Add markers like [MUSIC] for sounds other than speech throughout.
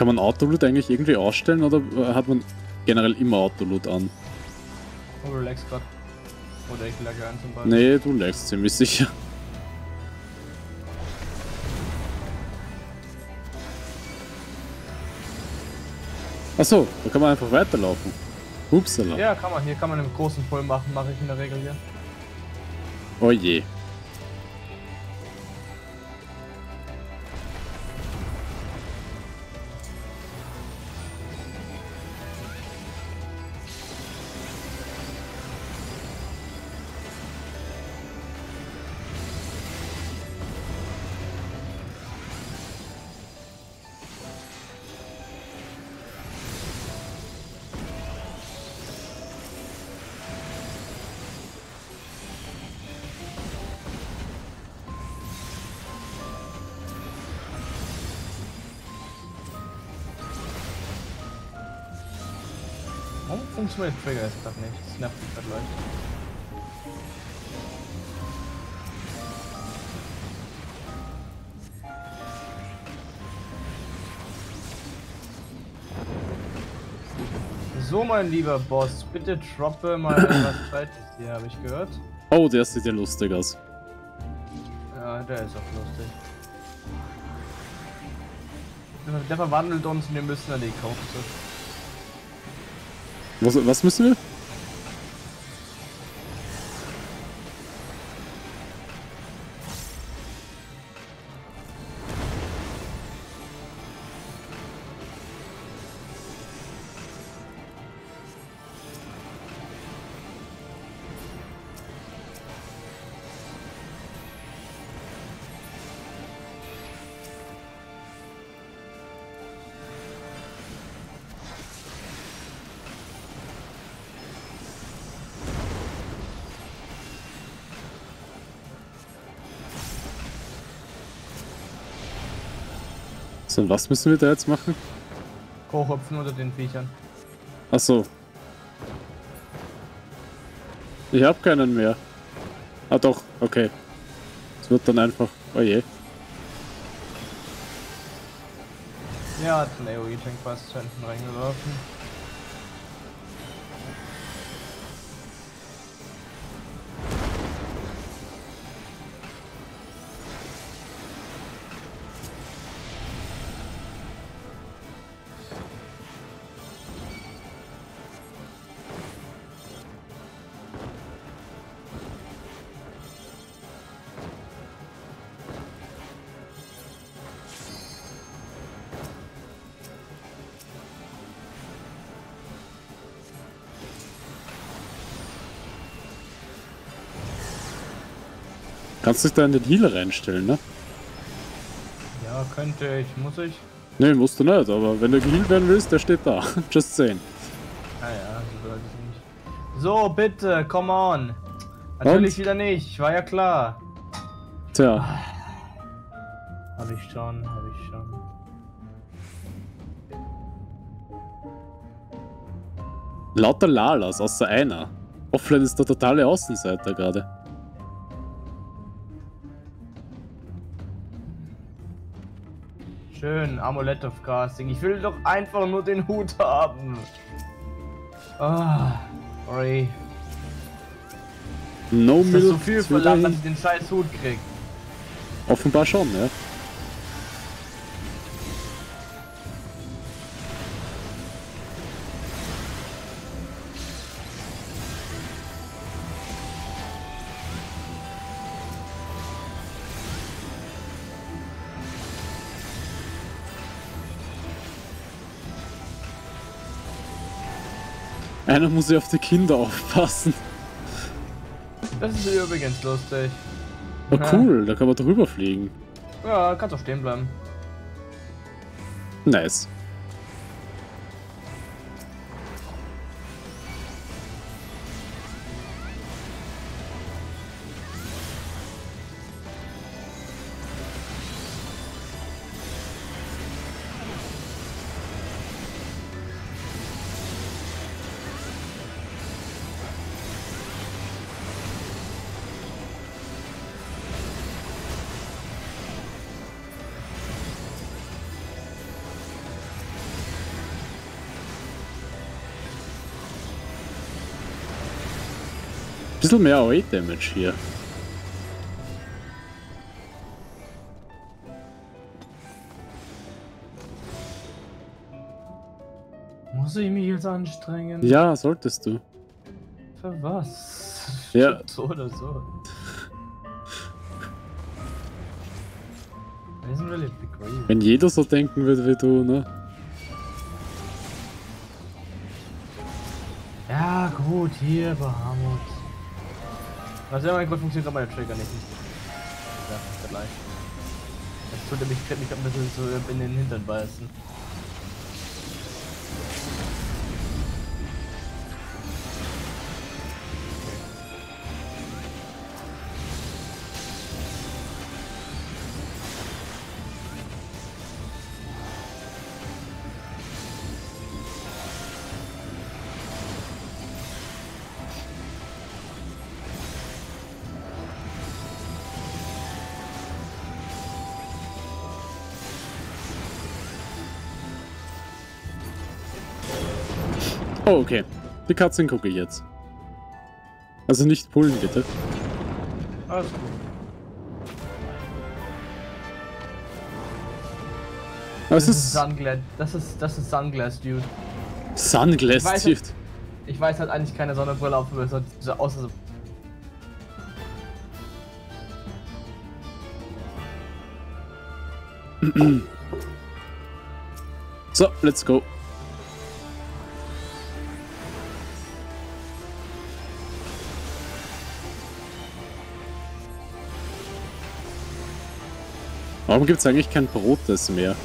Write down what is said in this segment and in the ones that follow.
Kann man Autoloot eigentlich irgendwie ausstellen oder hat man generell immer Autoloot an? Oh, du lagst grad. Oder ich lag ein zum Beispiel. Nee, du lagst ziemlich sicher. Achso, da kann man einfach weiterlaufen. Upsala. Ja, kann man. Hier kann man einen großen Pull machen, mache ich in der Regel hier. Oh je. Funktioniert Trigger jetzt gerade nicht? Das nervt mich gerade leicht. So, mein lieber Boss, bitte droppe mal was Zeit ist hier, habe ich gehört. Oh, der sieht ja lustig aus. Ja, der ist auch lustig. Der- verwandelt uns und wir müssen an die Kaufze. Was, was müssen wir? So, was müssen wir da jetzt machen? Kochhopfen unter den Viechern. Achso. Ich hab keinen mehr. Ah doch, okay. Es wird dann einfach. Oh je. Ja, hat ein AOE-Tank fast hinten reingeworfen. Kannst dich da in den Heal reinstellen, ne? Ja, könnte ich, muss ich. Ne, musst du nicht, aber wenn du geheilt werden willst, der steht da. [LAUGHS] Just saying. Naja, so sollte ich nicht. So, bitte, come on. Natürlich wieder nicht, war ja klar. Tja, Hab ich schon, hab ich schon. lauter Lalas, außer einer. Offline ist der totale Außenseiter gerade. Schön, Amulett of Casting. Ich will doch einfach nur den Hut haben. Ah, sorry. No Ist das so viel verlangt, dass ich den scheiß Hut krieg? Offenbar schon, ja. Einer muss ja auf die Kinder aufpassen. Das ist übrigens lustig. Oh, Ja. cool, da kann man drüber fliegen. Ja, kannst doch stehen bleiben. Nice. Bisschen mehr AOE-Damage hier. Muss ich mich jetzt anstrengen? Ja, solltest du. Für was? Ja. So oder so. Really. Wenn jeder so denken würde wie du, ne? Ja, gut, hier, Bahamut. Was ja, mein Gott, funktioniert aber mein Trigger nicht. Ja, vielleicht. Das tut mich, mich ein bisschen so in den Hintern beißen. Oh, okay. Die Katzen gucke ich jetzt. Also nicht pullen, bitte. Alles gut. Es Das ist Sunglass, das ist, das ist Sunglass, Dude. Sunglass Ich weiß Dude. Ich weiß halt eigentlich keine Sonnenbrille auf, außer so. [CLEARS THROAT] So, let's go. Warum gibt es eigentlich kein Brotes mehr?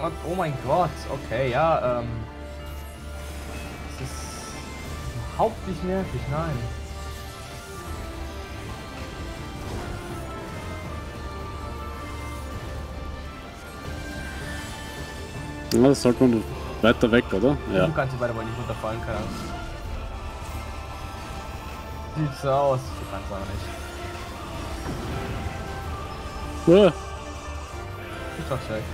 Oh, oh mein Gott, okay, ja, ähm. Das ist überhaupt nicht nervig, nein. Ja, das sollte man weiter weg, oder? Ja. Du kannst weiter mal nicht runterfallen, keine Angst. Sieht so aus, du kannst aber nicht. Uh, Ist doch schlecht.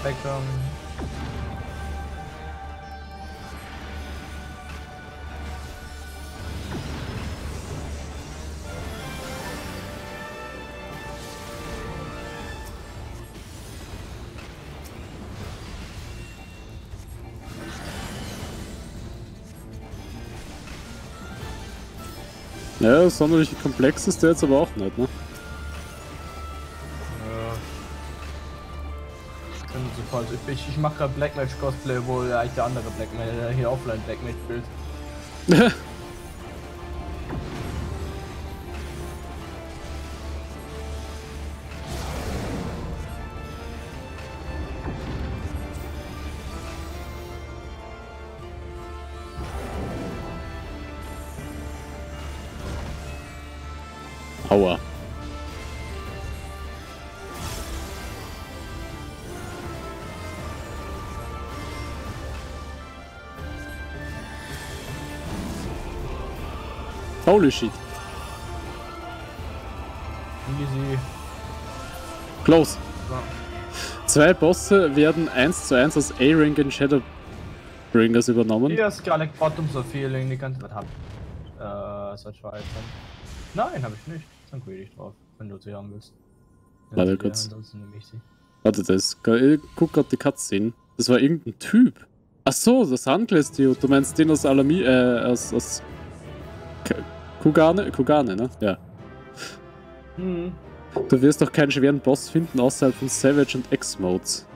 Spectrum. Ja, sonderlich komplex ist der jetzt aber auch nicht, ne? Ja. Ich. Also ich, mache gerade Black Mage Cosplay, wo ja eigentlich der andere Black Mage, der hier offline Black Mage spielt. [LAUGHS] Aua. Holy shit. Easy. Close. Zwei Bosse werden 1 zu 1 aus A-Ring und Shadowbringers übernommen. Hier ist Garlic Bottom so Feeling, die ganze Zeit haben. Äh, Search for Item. Nein, habe ich nicht. Dann greedy ich drauf, wenn du sie haben willst. Ja, Warte kurz. Warte, das. Ich guck grad die Cutscene. Das war irgendein Typ. Ach so, das Dude. Du meinst den aus Alami, äh, aus, aus K Kugane? Kugane, ne? Ja. Hm. Du wirst doch keinen schweren Boss finden außerhalb von Savage und X-Modes.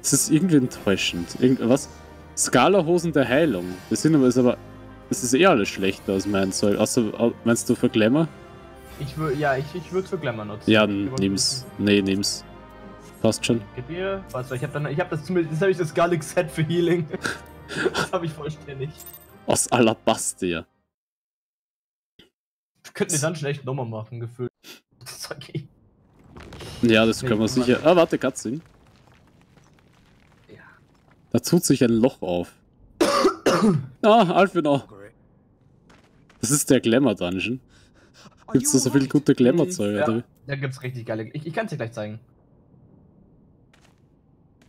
Das ist irgendwie enttäuschend. Irgend was? Skala-Hosen der Heilung. Das sind aber, ist aber. Das ist eh alles schlechter als mein Zeug. Außer, au- meinst du für Glamour? Ich würde, ja, ich, ich würde für Glamour nutzen. Ja, nimm's. Nee, nimm's. Passt schon. Gib mir, was, ich habe dann, ich habe das zumindest, jetzt habe ich das Garlic Set für Healing. [LAUGHS] das habe ich vollständig. Aus Alabaster. Wir könnten es dann schlecht nochmal machen, gefühlt. Das ist okay. Ja, das Nee, können wir sicher. Ah, warte, Cutscene. Ja. Da tut sich ein Loch auf. Ah, Alfino. Das ist der Glamour Dungeon. I Gibt's da so viel gute Glamour-Zeug, Ja. oder? Da gibt's richtig geile. Ich, ich kann es dir gleich zeigen.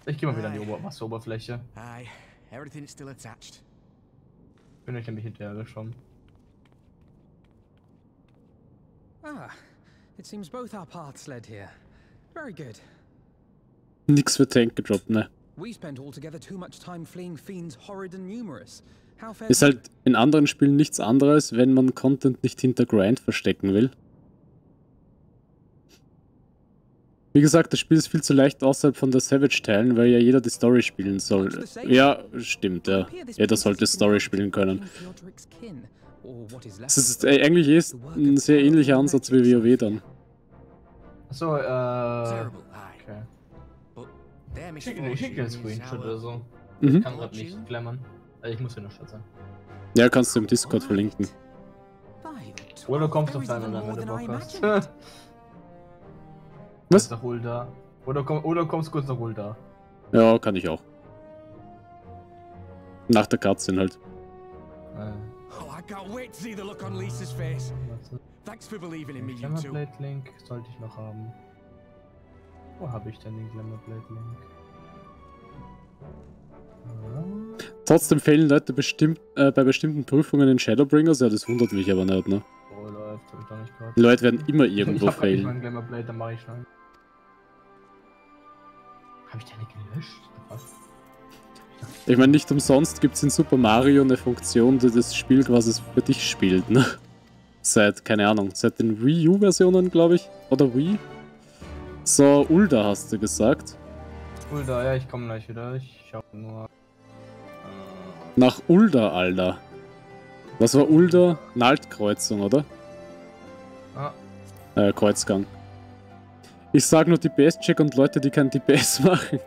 Ich gehe mal wieder an die Ober Wasseroberfläche. Bin euch nämlich hinterher geschoben. Ah, it seems both our paths led here. Very good. Nix für Tank gedroppt, ne. We spent altogether too much time fleeing fiends horrid and numerous. How fair Ist halt in anderen Spielen nichts anderes, wenn man Content nicht hinter Grind verstecken will. Wie gesagt, das Spiel ist viel zu leicht außerhalb von der Savage-Teilen, weil ja jeder die Story spielen soll. Ja, stimmt, ja. Jeder sollte Story spielen können. Das ist äh, eigentlich eh ein sehr ähnlicher Ansatz wie WoW dann. Achso, äh. Ich schicke ich dir einen Screenshot oder so. Mhm. Kann grad nicht glammern. Also ich muss hier noch Stadt sein. Ja, kannst du im Discord verlinken. Oder du kommst auf deinen dann, wenn du Bock hast. Was? Nach Hulda. Oder, komm, oder kommst kurz nach Hulda. Ja, kann ich auch. Nach der Cutscene halt. Äh, Oh, I can't wait to see the look on Lisa's face. Thanks for believing in me, you two. Glamourblade Link sollte ich noch haben. Wo habe ich denn den Glamourblade Link? Trotzdem fehlen Leute bestimmt, äh, bei bestimmten Prüfungen in Shadowbringers. Ja, das wundert mich aber nicht, ne? Oh, läuft, hab ich doch nicht. Die Leute werden immer irgendwo ich hab nicht failen. meinen Glamourblade, dann mache ich schon. Habe ich deine gelöscht? Was? Ich meine, nicht umsonst gibt es in Super Mario eine Funktion, die das Spiel quasi für dich spielt, ne? Seit, keine Ahnung, seit den Wii U-Versionen, glaube ich. Oder Wii. So, Ulda hast du gesagt. Hulda, ja, ich komme gleich wieder. Ich schau nur. Nach Ulda, Alter. Was war Ulda? Naltkreuzung, oder? Ah, Äh, Kreuzgang. Ich sag nur DPS-Check und Leute, die kein DPS [LAUGHS] machen.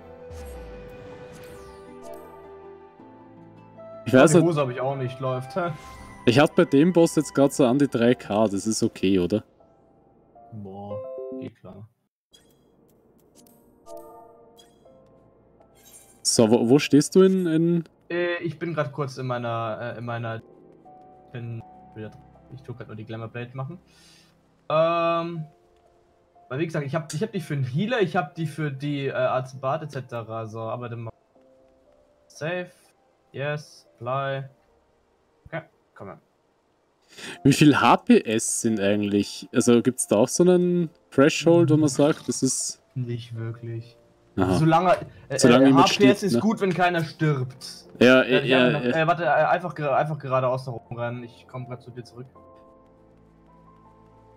Ich weiß nicht, Hose habe ich auch nicht, läuft. hä? [LAUGHS] ich hatte bei dem Boss jetzt gerade so an die 3k, das ist okay, oder? Boah, geht klar. So, wo, wo stehst du in, in. Äh, ich bin gerade kurz in meiner, äh, in meiner, bin wieder, ich tue gerade nur die Glamour Blade machen. Ähm, weil wie gesagt, ich habe ich hab die für einen Healer, ich habe die für die äh, Bart etc. So, aber dann Save, yes, apply. Okay, komm mal. Wie viel HPS sind eigentlich? Also gibt's da auch so einen Threshold, wo man sagt, das ist. Nicht wirklich. Aha. Solange, äh, Solange äh, HPS stirbt, ist ne? gut, wenn keiner stirbt. Ja, Äh, ja, ja, ja, äh, warte, äh, einfach, einfach geradeaus nach oben rennen. Ich komme gerade zu dir zurück.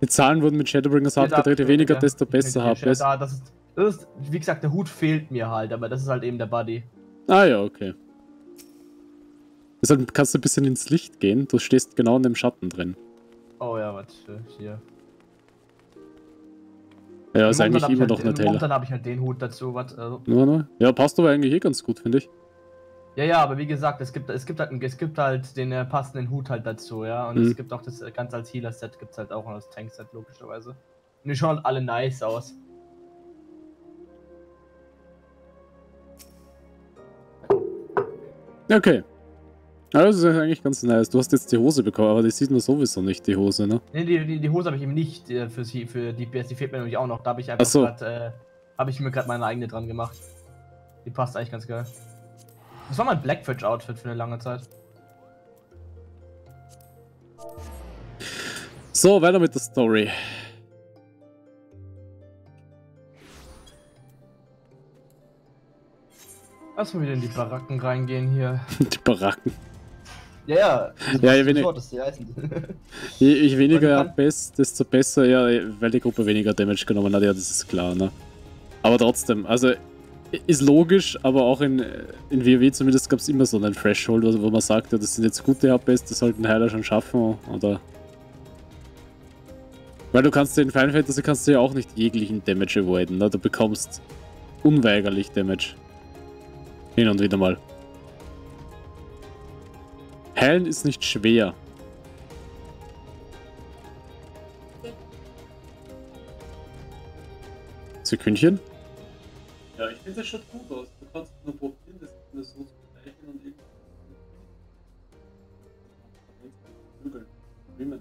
Die Zahlen wurden mit Shadowbringers Hier, da- abgedreht, je weniger, desto besser HPS. Da, das, ist, das ist, wie gesagt, der Hut fehlt mir halt, aber das ist halt eben der Buddy. Ah ja, okay. Deshalb kannst du ein bisschen ins Licht gehen, du stehst genau in dem Schatten drin. Oh ja, warte, hier. Ja, ist eigentlich immer halt, noch nicht heller. Momentan habe ich halt den Hut dazu, was, also, Ja, ne? ja, passt aber eigentlich eh ganz gut, finde ich. Ja, ja, aber wie gesagt, es gibt, es gibt halt, es gibt halt den äh, passenden Hut halt dazu, ja. Und Mhm. es gibt auch das äh, Ganze als Healer-Set, gibt es halt auch und das Tank-Set, logischerweise. Und die schauen halt alle nice aus. Okay. Ja, das ist eigentlich ganz nice. Du hast jetzt die Hose bekommen, aber die sieht man sowieso nicht, die Hose, ne? Ne, die, die, die Hose habe ich eben nicht äh, für, sie, für DPS, die fehlt mir nämlich auch noch. Da habe ich einfach Ach so. grad, äh, habe ich mir gerade meine eigene dran gemacht. Die passt eigentlich ganz geil. Das war mein Blackfish-Outfit für eine lange Zeit. So, weiter mit der Story. Lass mal wieder in die Baracken reingehen hier. [LAUGHS] die Baracken. Ja, ja. Ja, je, wenig, [LAUGHS] je, je weniger du HPS, desto besser, ja, weil die Gruppe weniger Damage genommen hat, ja, das ist klar, ne? Aber trotzdem, also ist logisch, aber auch in, in WoW zumindest gab es immer so einen Threshold, wo man sagt, ja, das sind jetzt gute HPS, das sollten Heiler schon schaffen, oder... Weil du kannst in Final Fantasy kannst du ja auch nicht jeglichen Damage avoiden, ne? Du bekommst unweigerlich Damage. Hin und wieder mal. Heilen ist nicht schwer. Sekündchen? Ja, ich finde das schon gut aus. Du kannst nur probieren, das so zu gleichen und irgendwie. Bügeln. Riemen.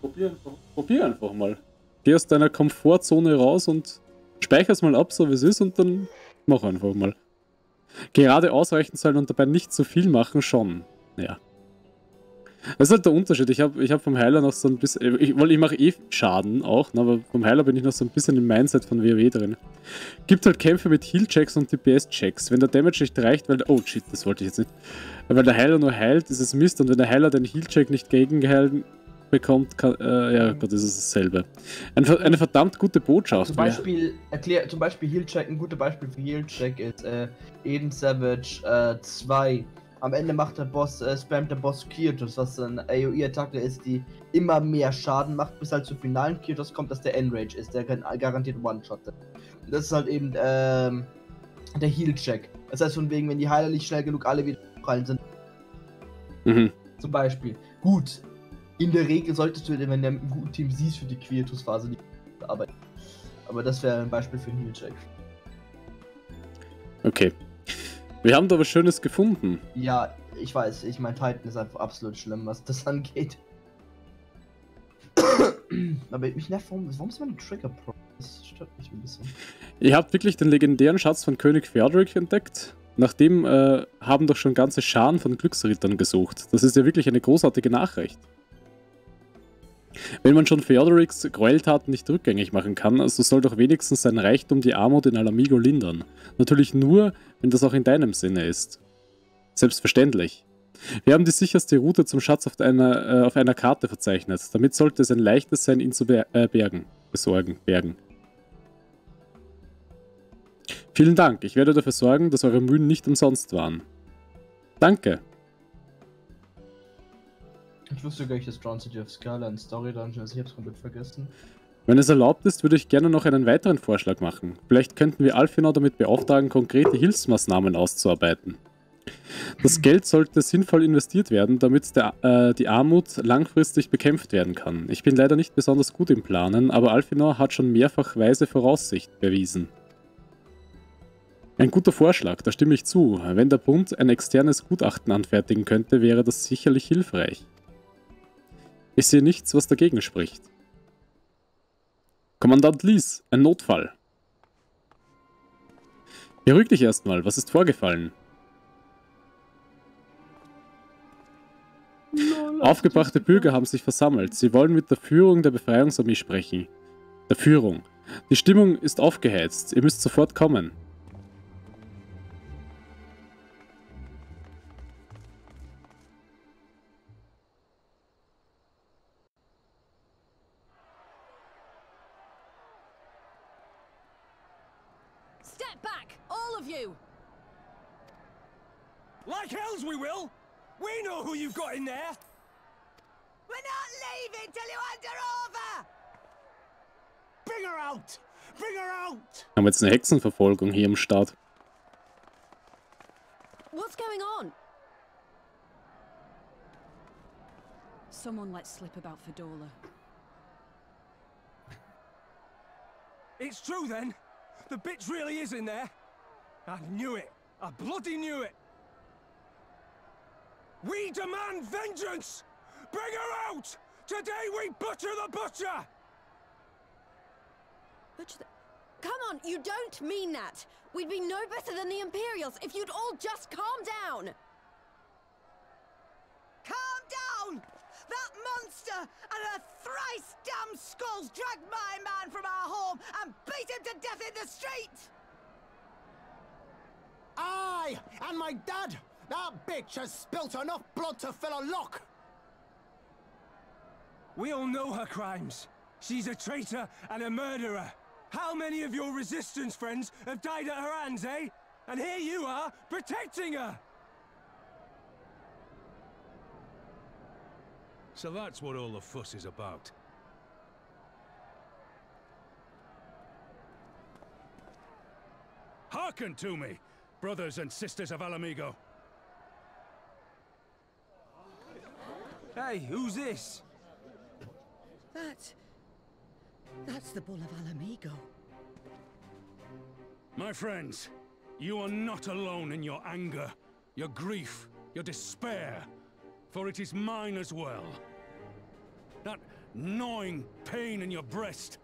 probier, einfach- probier einfach mal. Geh aus deiner Komfortzone raus und speicher's mal ab, so wie es ist, und dann mach einfach mal. Gerade ausreichend sein und dabei nicht zu viel machen, schon. Ja. Das ist halt der Unterschied. Ich habe ich hab vom Heiler noch so ein bisschen. Ich, weil ich mache eh Schaden auch, ne, aber vom Heiler bin ich noch so ein bisschen im Mindset von WoW drin. Gibt halt Kämpfe mit Heal-Checks und DPS-Checks. Wenn der Damage nicht reicht, weil. Oh shit, das wollte ich jetzt nicht. Weil der Heiler nur heilt, ist es Mist. Und wenn der Heiler den Heal-Check nicht gegengehalten bekommt, kann, äh, ja Gott, ist es dasselbe. Ein, ver- eine verdammt gute Botschaft. Zum Beispiel, erklär, zum Beispiel Heal-Check, ein gutes Beispiel für Heal-Check ist äh, Eden Savage äh, 2. Am Ende macht der Boss, äh, spammt der Boss Kyotos, was eine AoE-Attacke ist, die immer mehr Schaden macht, bis halt zum finalen Kyotos kommt, dass der Enrage ist, der kann garantiert One-Shot. Das ist halt eben ähm, der Heal-Check. Das heißt von wegen, wenn die Heiler nicht schnell genug alle wieder prallen sind, Mhm. zum Beispiel. Gut, in der Regel solltest du, wenn du ein gutes Team siehst, für die Quietus-Phase nicht arbeiten. Aber das wäre ein Beispiel für einen Heal-Check. Okay. Wir haben da was Schönes gefunden. Ja, ich weiß, ich mein Titan ist einfach absolut schlimm, was das [LAUGHS] angeht. Aber mich nervt, warum, warum ist mein Trigger Pro? Das stört mich ein bisschen. Ihr habt wirklich den legendären Schatz von König Feodric entdeckt. Nachdem äh, haben doch schon ganze Scharen von Glücksrittern gesucht. Das ist ja wirklich eine großartige Nachricht. Wenn man schon Feodorics Gräueltaten nicht rückgängig machen kann, so soll doch wenigstens sein Reichtum die Armut in Alamigo lindern. Natürlich nur, wenn das auch in deinem Sinne ist. Selbstverständlich. Wir haben die sicherste Route zum Schatz auf einer, äh, auf einer Karte verzeichnet. Damit sollte es ein leichtes sein, ihn zu ber äh, bergen. Besorgen. Bergen. Vielen Dank. Ich werde dafür sorgen, dass eure Mühen nicht umsonst waren. Danke. Ich wusste gar nicht, dass Drown City of Scala ein Story Dungeon ist. Ich hab's komplett vergessen. Wenn es erlaubt ist, würde ich gerne noch einen weiteren Vorschlag machen. Vielleicht könnten wir Alfinor damit beauftragen, konkrete Hilfsmaßnahmen auszuarbeiten. Das Geld sollte sinnvoll investiert werden, damit der, äh, die Armut langfristig bekämpft werden kann. Ich bin leider nicht besonders gut im Planen, aber Alfinor hat schon mehrfach weise Voraussicht bewiesen. Ein guter Vorschlag, da stimme ich zu. Wenn der Bund ein externes Gutachten anfertigen könnte, wäre das sicherlich hilfreich. Ich sehe nichts, was dagegen spricht. Kommandant Lies, ein Notfall. Beruhig dich erstmal, was ist vorgefallen? Aufgebrachte Bürger haben sich versammelt. Sie wollen mit der Führung der Befreiungsarmee sprechen. Der Führung. Die Stimmung ist aufgeheizt. Ihr müsst sofort kommen. Of you! Like hells we will! We know who you've got in there! We're not leaving till you hand her over! Bring her out! Bring her out! Haben wir jetzt eine Hexenverfolgung hier im Start? What's going on? Someone let slip about Fedorla. It's true then! The bitch really is in there! I knew it! I bloody knew it! We demand vengeance! Bring her out! Today we butcher the butcher! Butcher the... Come on, you don't mean that! We'd be no better than the Imperials if you'd all just calm down! Calm down! That monster and her thrice damned skulls dragged my man from our home and beat him to death in the street! Aye, and my dad! That bitch has spilt enough blood to fill a lock! We all know her crimes. She's a traitor and a murderer. How many of your resistance friends have died at her hands, eh? And here you are, protecting her! So that's what all the fuss is about. Hearken to me, brothers and sisters of Alamigo. Hey, who's this? That. That's the Bull of Alamigo. My friends, you are not alone in your anger, your grief, your despair, for it is mine as well. That gnawing pain in your breast.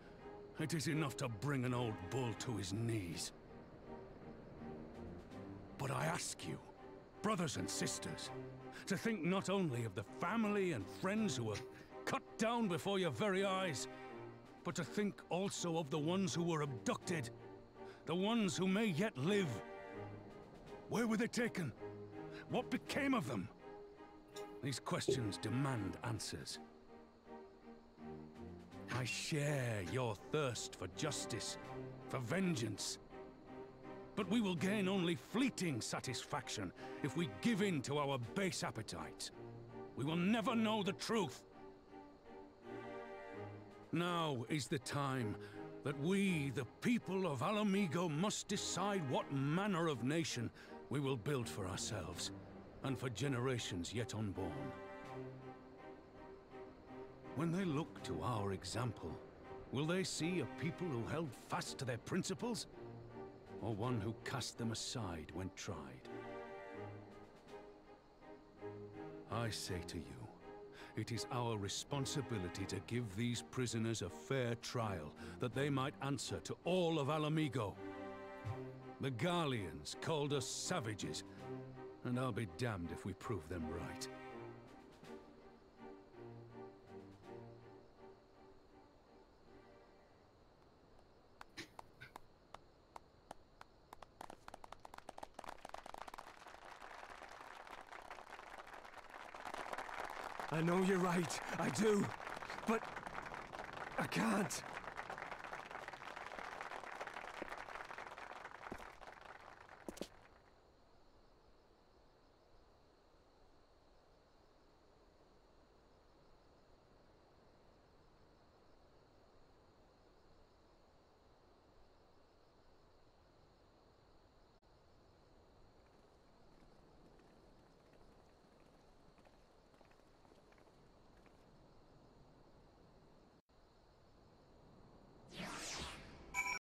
It is enough to bring an old bull to his knees. But I ask you, brothers and sisters, to think not only of the family and friends who were cut down before your very eyes, but to think also of the ones who were abducted, the ones who may yet live. Where were they taken? What became of them? These questions demand answers. I share your thirst for justice, for vengeance. But we will gain only fleeting satisfaction if we give in to our base appetites. We will never know the truth. Now is the time that we, the people of Alamigo, must decide what manner of nation we will build for ourselves, and for generations yet unborn. When they look to our example, will they see a people who held fast to their principles? Or one who cast them aside when tried? I say to you, it is our responsibility to give these prisoners a fair trial, that they might answer to all of Alamigo. The Garleans called us savages, and I'll be damned if we prove them right. I know you're right, I do. But I can't.